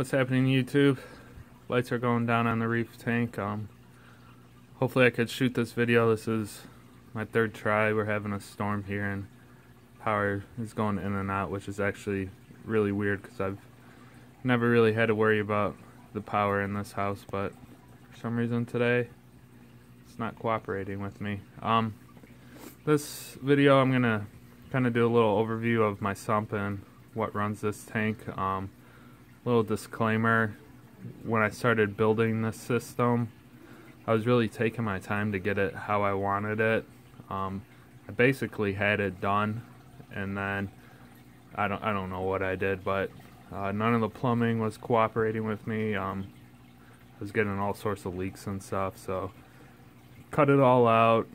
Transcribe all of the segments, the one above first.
What's happening YouTube? Lights are going down on the reef tank. Um, hopefully I could shoot this video. This is my third try. We're having a storm here and power is going in and out, which is actually really weird because I've never really had to worry about the power in this house, but for some reason today it's not cooperating with me. Um, this video I'm gonna kind of do a little overview of my sump and what runs this tank. Um, little disclaimer. When I started building this system I was really taking my time to get it how I wanted it. Um, I basically had it done and then I don't I don't know what I did but uh, none of the plumbing was cooperating with me. Um, I was getting all sorts of leaks and stuff so cut it all out.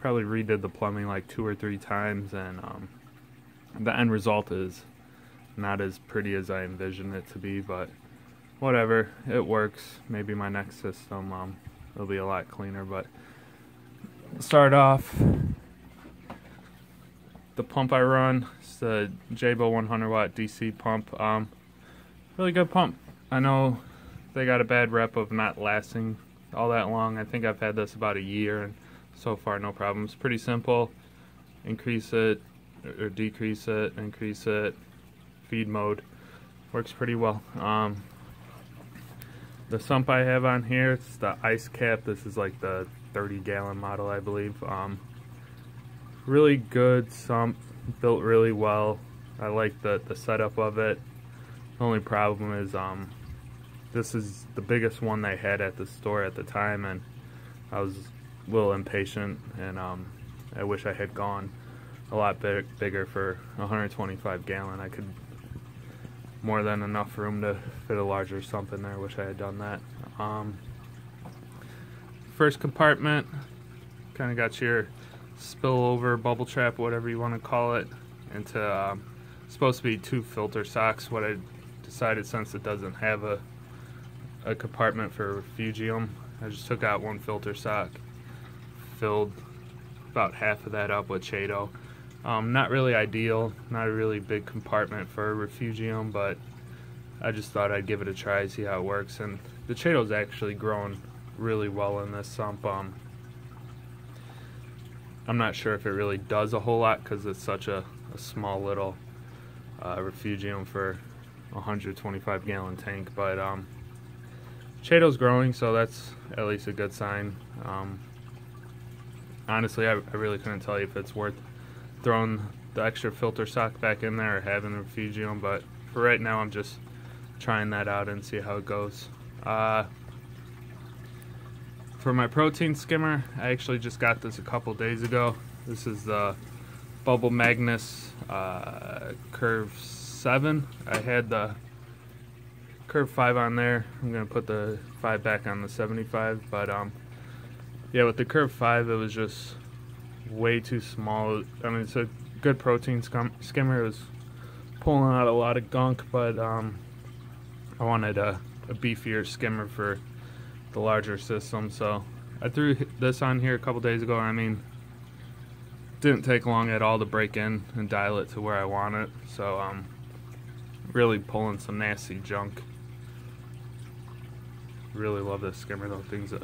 Probably redid the plumbing like two or three times and um, the end result is not as pretty as I envisioned it to be, but whatever, it works. Maybe my next system um, will be a lot cleaner, but start off, the pump I run is the Jebao 100 watt DC pump. Um, really good pump. I know they got a bad rep of not lasting all that long. I think I've had this about a year and so far no problems. Pretty simple. Increase it or decrease it, increase it, feed mode works pretty well. Um, the sump I have on here, it's the IceCap. This is like the 30 gallon model, I believe. Um, really good sump, built really well. I like the, the setup of it. The only problem is um, this is the biggest one they had at the store at the time, and I was a little impatient, and um, I wish I had gone a lot big, bigger for 125 gallon. I could more than enough room to fit a larger sump in there. Wish I had done that. Um, first compartment, kind of got your spillover bubble trap, whatever you want to call it, into um, supposed to be two filter socks. What I decided since it doesn't have a a compartment for refugium, I just took out one filter sock, filled about half of that up with Chaeto um, not really ideal, not a really big compartment for a refugium, but I just thought I'd give it a try, see how it works. And the Chaeto's actually grown really well in this sump. Um, I'm not sure if it really does a whole lot because it's such a, a small little uh, refugium for a 125 gallon tank, but um, Chaeto's growing, so that's at least a good sign. Um, honestly, I, I really couldn't tell you if it's worth throwing the extra filter sock back in there or having a refugium, but for right now I'm just trying that out and see how it goes. Uh, for my protein skimmer, I actually just got this a couple days ago. This is the Bubble Magus uh, Curve 7. I had the Curve 5 on there. I'm going to put the 5 back on the 75, but um, yeah, with the Curve 5, it was just way too small. I mean, it's a good protein skim skimmer. It was pulling out a lot of gunk, but um, I wanted a, a, beefier skimmer for the larger system. So I threw this on here a couple days ago. I mean, didn't take long at all to break in and dial it to where I want it. So um, really pulling some nasty junk. Really love this skimmer though. Thing's a,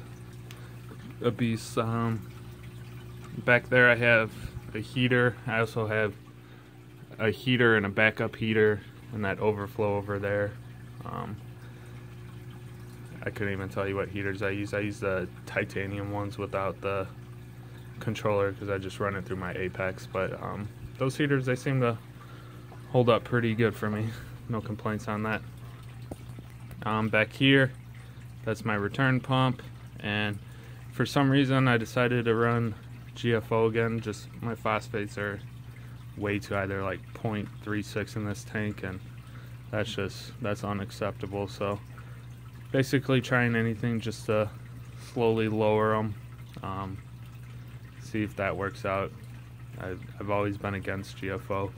a beast. Um, back there I have a heater. I also have a heater and a backup heater and that overflow over there. Um, I couldn't even tell you what heaters I use. I use the titanium ones without the controller because I just run it through my Apex. But um, those heaters, they seem to hold up pretty good for me. No complaints on that. Um, back here, that's my return pump. And for some reason, I decided to run GFO again, just my phosphates are way too high. They're like 0.36 in this tank, and that's just, that's unacceptable. So basically trying anything just to slowly lower them, um, see if that works out. I've, I've always been against GFO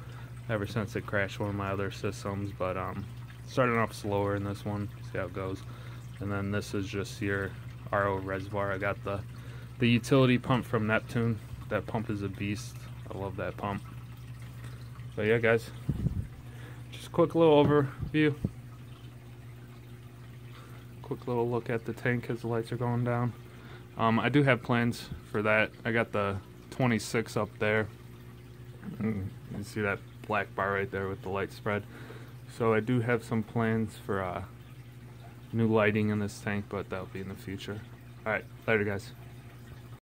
ever since it crashed one of my other systems, but um, starting off slower in this one, see how it goes. And then this is just your RO reservoir. I got the the utility pump from Neptune. That pump is a beast. I love that pump. But yeah, guys, just quick little overview. quick little look at the tank as the lights are going down. Um, I do have plans for that. I got the 26 up there. And you see that black bar right there with the light spread. So I do have some plans for uh, new lighting in this tank, but that'll be in the future. All right, later, guys.